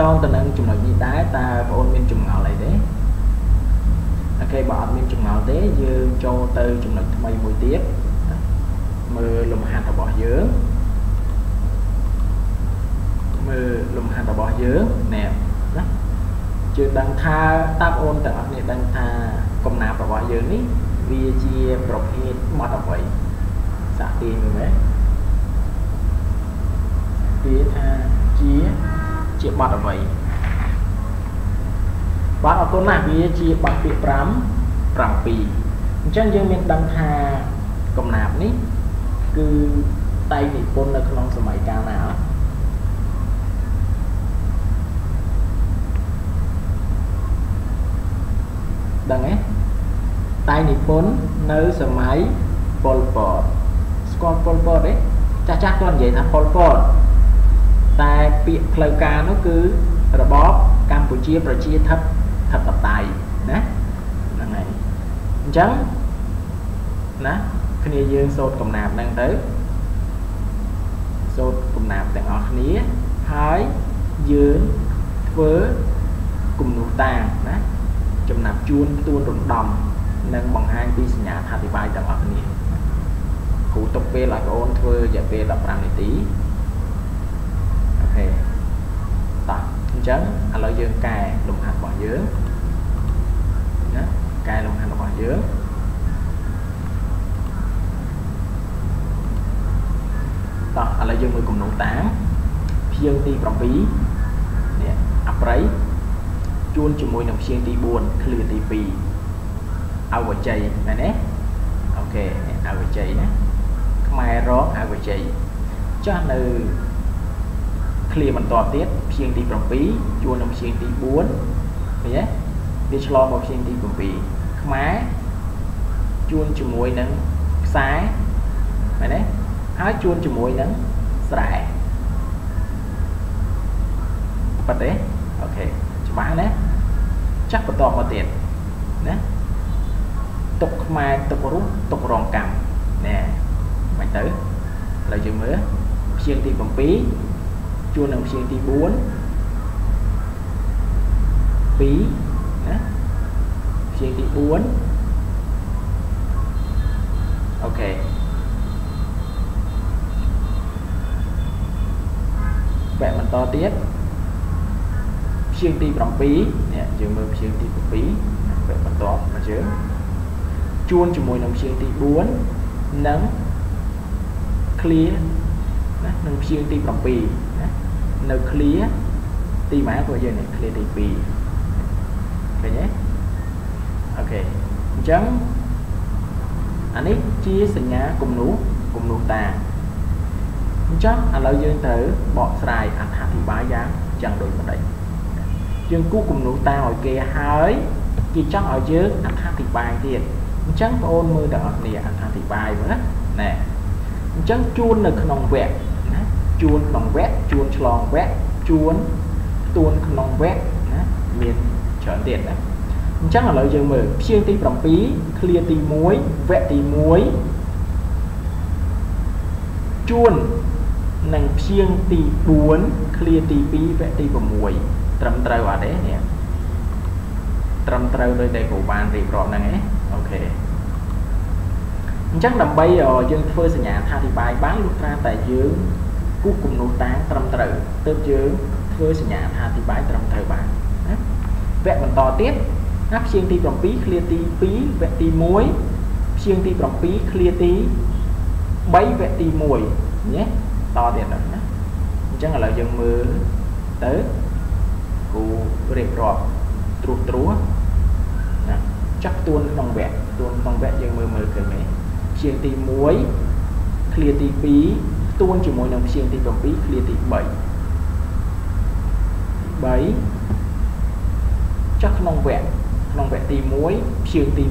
តងទៅនឹងចំណុចនេះដែរតើបងប្អូនមានចម្ងល់អីទេអូខេបើអត់មានចម្ងល់ទេយើងចូលទៅចំណុចថ្មីមួយទៀតមើលលំហាត់របស់យើងមើលលំហាត់របស់យើងនេះណាយើងដឹងថាតើបងប្អូនទាំងអស់គ្នាដឹងថាកំណាប់របស់យើងនេះវាជាប្រភេទបត់អ្វីសាក់ទាញមើលមែនវាថាជា ជាបត់អ្វីបាទអរគុណណាស់វាជាបត់ពាក្យ5 7អញ្ចឹងយើងមានដឹងថាកំណាប់នេះគឺតែងនិពន្ធនៅក្នុងសម័យកាលណាអត់ដឹងទេតែងនិពន្ធនៅសម័យប៉ុលពតស្គាល់ប៉ុលពតទេចាស់ចាស់គាត់និយាយថាប៉ុលពត តែពាក្យផ្លូវការនោះគឺរបបកម្ពុជាប្រជាធិបធិបតេយ្យណាហ្នឹងហើយអញ្ចឹងណាគ្នាយើងសូត្រកំណាព្យហ្នឹងទៅសូត្រកំណាព្យទាំងអស់គ្នាហើយយើងធ្វើគំនូតាងណាចំណាប់ជួនផ្ទួនរំដំនិងបង្ហាញពីសញ្ញាថាអធិប្បាយទាំងអស់គ្នាគ្រូទុកពេលឲ្យបងអូនធ្វើរយៈពេល15នាទីអូ ខេតោះអញ្ចឹងឥឡូវយើងកែលំហាត់របស់យើងណាកែលំហាត់របស់យើងតោះឥឡូវយើងមើលគំនូតាមព្យាង្គទី7នេះអប្រៃជួនជាមួយនឹងព្យាង្គទី4ឃ្លាទី2អវជ័យមែនទេអូខេអវជ័យណាខ្មែររកអវជ័យចុះនៅ ឃ្លាបន្តទៀតព្យាង្គទី7ជួននឹងព្យាង្គទី4ឃើញទេវាឆ្លងមកព្យាង្គទី7ខ្មែរជួនជាមួយនឹងខ្សែមែនទេហើយជួនជាមួយនឹងស្រែប៉ិតទេអូខេច្បាស់ណាចាស់បន្តមកទៀតណាទុកខ្មែរទុករស់ទុករងកម្មណែមិនទៅឥឡូវយើងមើលព្យាង្គទី7 ជួននឹងព្យាង្គទី4 2ណាព្យាង្គទី4អូខេវគ្គបន្តទៀតព្យាង្គទី7នេះយើងមើលព្យាង្គទី7វគ្គបន្តមកយើងជួនជាមួយនឹងព្យាង្គទី4និង clear ណានឹងព្យាង្គទី7 ណានៅ clear ទីម៉ាពួកយើងនេះ clear ទី2ឃើញទេអូខេអញ្ចឹងអានេះជាសញ្ញាគំនូគំនូតាអញ្ចឹងឥឡូវយើងត្រូវបកស្រាយអត្ថាធិប្បាយយ៉ាងយ៉ាងដូចម្ដេចយើងគូគំនូតាឲ្យគេហើយគេចង់ឲ្យយើងអត្ថាធិប្បាយទៀតអញ្ចឹងបងអូនមើលទាំងអស់គ្នាអត្ថាធិប្បាយមើលណែអញ្ចឹងជួននៅក្នុងវគ្គណាជួនក្នុងវគ្គជួនឆ្ល ងវគ្គជួនទួនក្នុងវគ្គណាមានច្រើនទៀតណាអញ្ចឹងឥឡូវយើងមើលព្យាង្គទី7ឃ្លាទី1វគ្គទី1ជួននិងព្យាង្គទី4ឃ្លាទី2វគ្គទី6ត្រឹមត្រូវអត់ទេនេះត្រឹមត្រូវដោយដែលគ្រូបានរៀបរាប់ហ្នឹងឯងអូខេអញ្ចឹងដើម្បីយើងធ្វើសញ្ញាថាអធិប្បាយបានលុះត្រាតែយើង គូសគំនូសតាំងត្រឹមត្រូវទើបយើងធ្វើសញ្ញាថាអធិប្បាយត្រឹមត្រូវបានណាវគ្គបន្តទៀតណាព្យាង្គទី7ឃ្លាទី2វគ្គទី1ព្យាង្គទី7ឃ្លាទី3វគ្គទី1ញ៉េតទៀតណាអញ្ចឹងឥឡូវយើងមើលទៅគូរៀបរាប់ត្រួសត្រាសណាចាក់ទួនក្នុងវគ្គទួនក្នុងវគ្គយើងមើលមើលឃើញទេព្យាង្គទី1ឃ្លាទី2 ទួនជាមួយនឹងព្យាង្គទី7ឃ្លាទី3 3ចាក់ក្នុងវគ្គក្នុងវគ្គទី1ព្យាង្គទី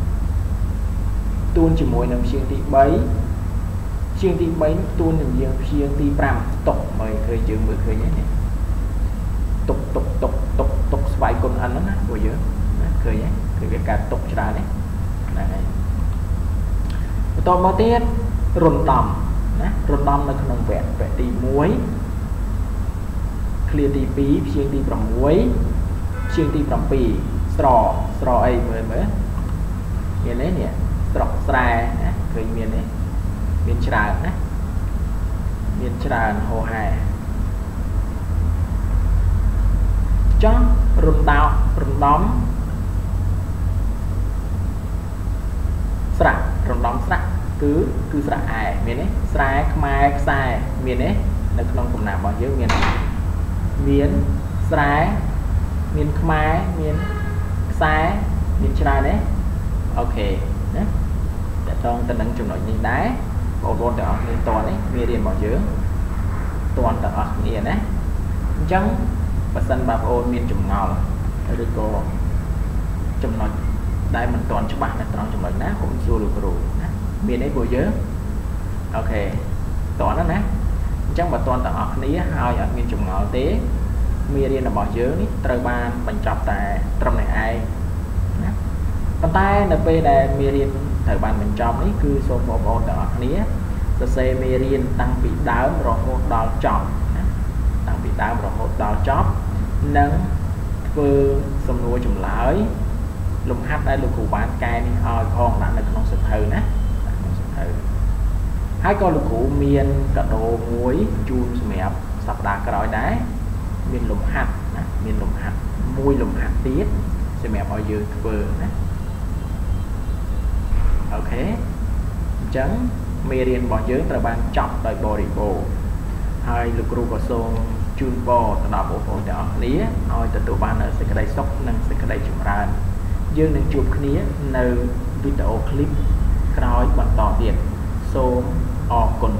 1ទួនជាមួយនឹងព្យាង្គទី3ព្យាង្គទី3ទួននឹងយើងព្យាង្គទី5តុកមើលឃើញយើងមើលឃើញហ្នឹងតុកតុកតុកតុកតុកស្វ័យគុណអិនហ្នឹងណាពួកយើងឃើញទេគឺវាកើតតុកច្រើនទេហ្នឹងហើយបន្តមកទៀតរំដំ ណារំដំនៅក្នុងវគ្គវគ្គទី1ឃ clear ទី2ព្យាង្គទី6ព្យាង្គទី7ស្រស្រអីមើលមើលមានទេនេះស្រុកស្រែណាឃើញមានទេមានច្រើនណាមានច្រើនហោហែចង់រំដោរំដំស្រៈរំដំស្រៈ គឺគឺស្រៈឯមានទេស្រែខ្មែរខ្សែមានទេនៅក្នុងកំណាប់របស់យើងមានមានស្រែមានខ្មែរមានខ្សែមានច្រើនទេអូខេណាតើតងទៅនឹងចំណុចនេះដែរបងប្អូនទាំងអស់គ្នាតនេះមេរៀនរបស់យើងតន់ទាំងអស់គ្នាណាអញ្ចឹងបើសិនបងប្អូនមានចម្ងល់ឬក៏ចំណុចដែលមិនតន់ច្បាស់នៅត្រង់ចំណុចណាកុំសួរលោកគ្រូណា មានអីពួកយើងអូខេតន់ណាអញ្ចឹងបើតន់ទាំងអស់គ្នាហើយអត់មានចម្ងល់ទេមេរៀនរបស់យើងនេះត្រូវបានបញ្ចប់តែត្រឹមនេះឯងណាប៉ុន្តែនៅពេលដែលមេរៀនត្រូវបានបញ្ចប់នេះគឺសូមបងប្អូនទាំងអស់គ្នាសរសេរមេរៀនតាំងពីដើមរហូតដល់ចប់ណាតាំងពីដើមរហូតដល់ចប់និងធ្វើសំណួរចម្លើយលំហាត់ដែលលោកគ្រូបានកែនេះឲ្យផងដាក់នៅក្នុងសៀវភៅណា ក្នុងសៀវភៅហើយក៏លោកគ្រូមានកាដូមួយជូនសម្រាប់សប្តាហ៍ក្រោយដែរមានលំហាត់ណាមានលំហាត់មួយលំហាត់ទៀតសម្រាប់ឲ្យយើងធ្វើណាអូខេអញ្ចឹងមេរៀនរបស់យើងត្រូវបានចប់ដោយបរិបូរណ៍ហើយលោកគ្រូក៏សូមជូនពរទៅដល់បងប្អូនទាំងអស់គ្នាឲ្យទទួលបាននូវសេចក្តីសុខនិងសេចក្តីចម្រើនយើងនឹងជួបគ្នានៅវីដេអូឃ្លីប ក្រោយបន្តទៀតសូមអរគុណ